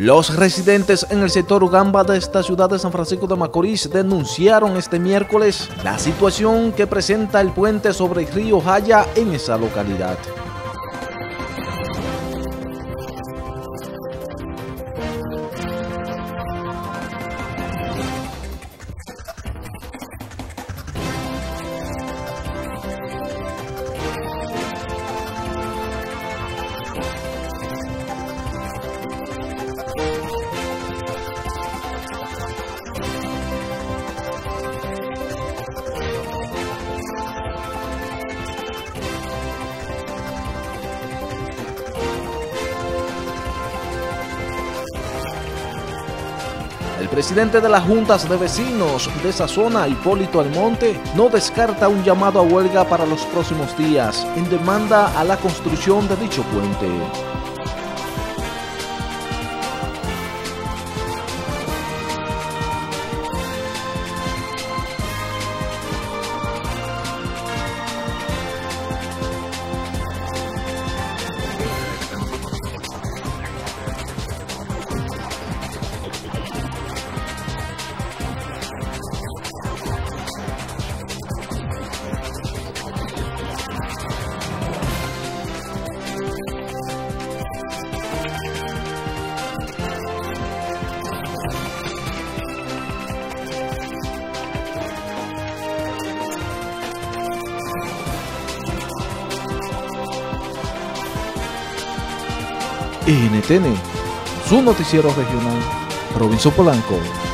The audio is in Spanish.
Los residentes en el sector Ugamba de esta ciudad de San Francisco de Macorís denunciaron este miércoles la situación que presenta el puente sobre el río Jaya en esa localidad. El presidente de las juntas de vecinos de esa zona, Hipólito Almonte, no descarta un llamado a huelga para los próximos días en demanda a la construcción de dicho puente. NTN, su noticiero regional, Robinson Polanco.